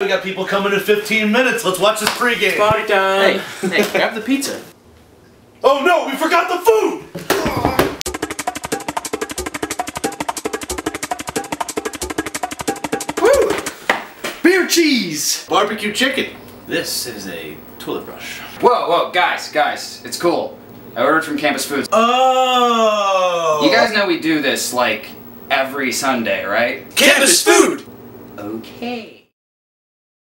We got people coming in 15 minutes. Let's watch this pregame. Party time. Hey, hey, grab the pizza. Oh no, we forgot the food! Woo! Beer cheese! Barbecue chicken. This is a toilet brush. Whoa, whoa, guys, guys, it's cool. I ordered from Campus Foods. Oh! You guys know we do this like every Sunday, right? Campus food! Okay.